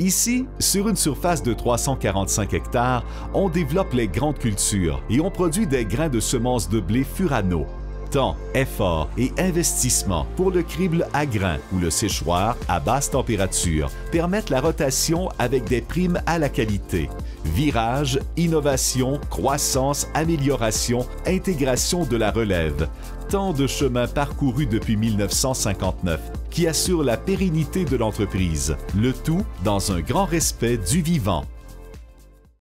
Ici, sur une surface de 345 hectares, on développe les grandes cultures et on produit des grains de semences de blé Furano. Temps, effort et investissement pour le crible à grains ou le séchoir à basse température permettent la rotation avec des primes à la qualité. Virage, innovation, croissance, amélioration, intégration de la relève. Tant de chemins parcourus depuis 1959 qui assurent la pérennité de l'entreprise. Le tout dans un grand respect du vivant.